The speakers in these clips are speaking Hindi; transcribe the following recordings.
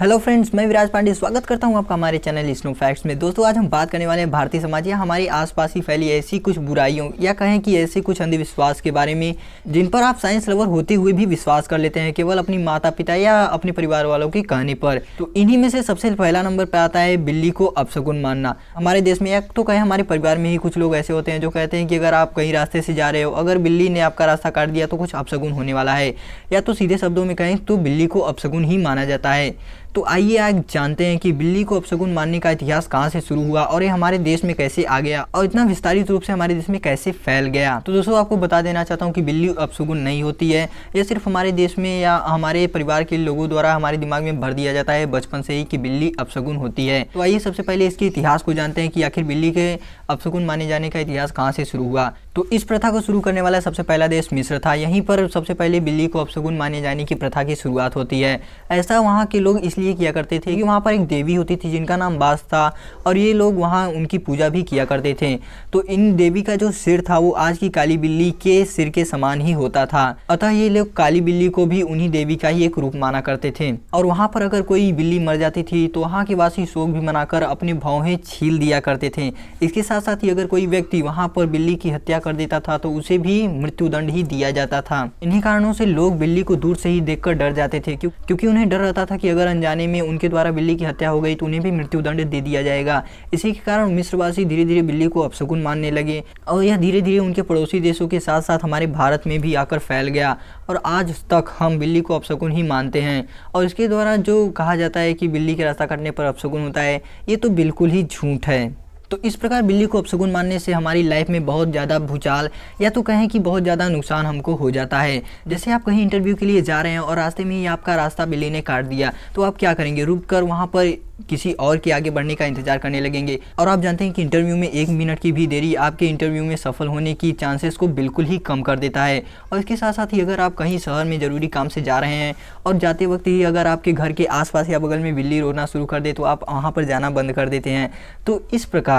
हेलो फ्रेंड्स मैं विराज पांडे, स्वागत करता हूँ आपका हमारे चैनल स्नो फैक्ट्स में। दोस्तों, आज हम बात करने वाले हैं भारतीय समाज या हमारे आसपास ही फैली ऐसी कुछ बुराइयों या कहें कि ऐसे कुछ अंधविश्वास के बारे में, जिन पर आप साइंस लवर होते हुए भी विश्वास कर लेते हैं केवल अपनी माता पिता या अपने परिवार वालों के कहने पर। तो इन्हीं में से सबसे पहला नंबर पर आता है बिल्ली को अपशगुन मानना। हमारे देश में एक तो कहें हमारे परिवार में ही कुछ लोग ऐसे होते हैं जो कहते हैं कि अगर आप कहीं रास्ते से जा रहे हो, अगर बिल्ली ने आपका रास्ता काट दिया तो कुछ अपशगुन होने वाला है। या तो सीधे शब्दों में कहें तो बिल्ली को अपशगुन ही माना जाता है। तो आइए आज जानते हैं कि बिल्ली को अपशगुन मानने का इतिहास कहाँ से शुरू हुआ और ये हमारे देश में कैसे आ गया और इतना विस्तारित रूप से हमारे देश में कैसे फैल गया। तो दोस्तों, आपको बता देना चाहता हूँ कि बिल्ली अपशगुन नहीं होती है। ये सिर्फ़ हमारे देश में या हमारे परिवार के लोगों द्वारा हमारे दिमाग में भर दिया जाता है बचपन से ही कि बिल्ली अपशगुन होती है। तो आइए सबसे पहले इसके इतिहास को जानते हैं कि आखिर बिल्ली के अपशगुन माने जाने का इतिहास कहाँ से शुरू हुआ। तो इस प्रथा को शुरू करने वाला सबसे पहला देश मिस्र था। यहीं पर सबसे पहले बिल्ली को अपशगुन माने जाने की प्रथा की शुरुआत होती है। ऐसा वहाँ के लोग इसलिए किया करते थे कि वहाँ पर एक देवी होती थी जिनका नाम बास था और ये लोग वहाँ उनकी पूजा भी किया करते थे। तो इन देवी का जो सिर था वो आज की काली बिल्ली के सिर के समान ही होता था। अतः ये लोग काली बिल्ली को भी उन्हीं देवी का ही एक रूप माना करते थे। और वहाँ पर अगर कोई बिल्ली मर जाती थी तो वहाँ के वासी शोक भी मनाकर अपने भावें छील दिया करते थे। इसके साथ साथ ही अगर कोई व्यक्ति वहाँ पर बिल्ली की हत्या कर देता था तो उसे भी मृत्युदंड ही दिया जाता था। इन्हीं कारणों से लोग बिल्ली को दूर से ही देखकर डर जाते थे क्योंकि उन्हें डर रहता था कि अगर अनजाने में उनके द्वारा बिल्ली की हत्या हो गई तो उन्हें भी मृत्युदंड दे दिया जाएगा। इसी के कारण मिस्रवासी धीरे धीरे बिल्ली को अपशगुन मानने लगे और यह धीरे धीरे उनके पड़ोसी देशों के साथ साथ हमारे भारत में भी आकर फैल गया और आज तक हम बिल्ली को अपशगुन ही मानते हैं। और इसके द्वारा जो कहा जाता है कि बिल्ली के रास्ता कटने पर अपशगुन होता है, ये तो बिल्कुल ही झूठ है। तो इस प्रकार बिल्ली को अपशगुन मानने से हमारी लाइफ में बहुत ज़्यादा भूचाल या तो कहें कि बहुत ज़्यादा नुकसान हमको हो जाता है। जैसे आप कहीं इंटरव्यू के लिए जा रहे हैं और रास्ते में ही आपका रास्ता बिल्ली ने काट दिया तो आप क्या करेंगे? रुक कर वहाँ पर किसी और के आगे बढ़ने का इंतज़ार करने लगेंगे। और आप जानते हैं कि इंटरव्यू में एक मिनट की भी देरी आपके इंटरव्यू में सफल होने की चांसेस को बिल्कुल ही कम कर देता है। और इसके साथ साथ ही अगर आप कहीं शहर में ज़रूरी काम से जा रहे हैं और जाते वक्त ही अगर आपके घर के आसपास या बगल में बिल्ली रोना शुरू कर दे तो आप वहाँ पर जाना बंद कर देते हैं। तो इस प्रकार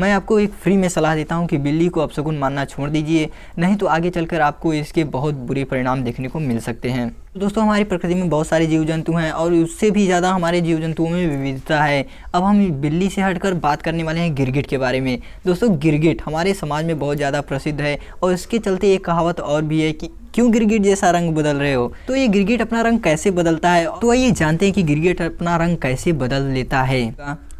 मैं आपको एक फ्री में सलाह देता हूँ कि बिल्ली को अपशगुन मानना छोड़ दीजिए, नहीं तो आगे चलकर आपको इसके बहुत बुरे परिणाम देखने को मिल सकते हैं। दोस्तों, हमारी प्रकृति में बहुत सारे जीव जंतु हैं और उससे भी ज़्यादा हमारे जीव जंतुओं में विविधता है। अब हम बिल्ली से हटकर बात करने वाले हैं गिरगिट के बारे में। दोस्तों, गिरगिट हमारे समाज में बहुत ज़्यादा प्रसिद्ध है और इसके चलते एक कहावत और भी है कि, क्यों गिरगिट जैसा रंग बदल रहे हो? तो ये गिरगिट अपना रंग कैसे बदलता है? तो आइए जानते हैं कि गिरगिट अपना रंग कैसे बदल लेता है।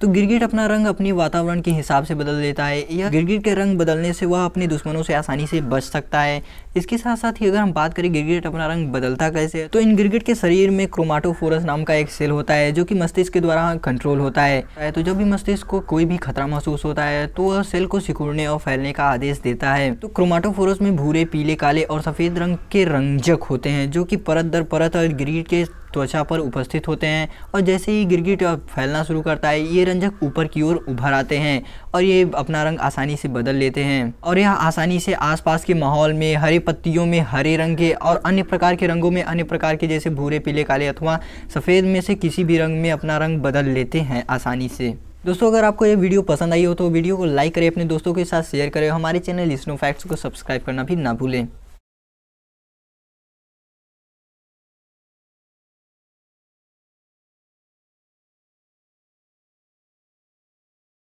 तो गिरगिट अपना रंग अपने वातावरण के हिसाब से बदल देता है। या गिरगिट के रंग बदलने से वह अपने दुश्मनों से आसानी से बच सकता है। इसके साथ साथ ही अगर हम बात करें गिरगिट अपना रंग बदलता कैसे तो इन गिरगिट के शरीर में क्रोमाटोफोरस नाम का एक सेल होता है, जो कि मस्तिष्क के द्वारा कंट्रोल होता है। तो जब भी मस्तिष्क को कोई भी खतरा महसूस होता है तो वह सेल को सिकुड़ने और फैलने का आदेश देता है। तो क्रोमाटोफोरस में भूरे, पीले, काले और सफ़ेद रंग के रंजक होते हैं, जो कि परत दर परत और गिरगिट के त्वचा पर उपस्थित होते हैं और जैसे ही गिरगिट फैलना शुरू करता है, ये रंजक ऊपर की ओर उभर आते हैं और ये अपना रंग आसानी से बदल लेते हैं। और यह आसानी से आसपास के माहौल में, हरे पत्तियों में, हरे रंग के और अन्य प्रकार के रंगों में, अन्य प्रकार के जैसे भूरे, पीले, काले अथवा सफ़ेद में से किसी भी रंग में अपना रंग बदल लेते हैं आसानी से। दोस्तों, अगर आपको ये वीडियो पसंद आई हो तो वीडियो को लाइक करें, अपने दोस्तों के साथ शेयर करें हमारे चैनल स्नो फैक्ट्स को सब्सक्राइब करना भी ना भूलें।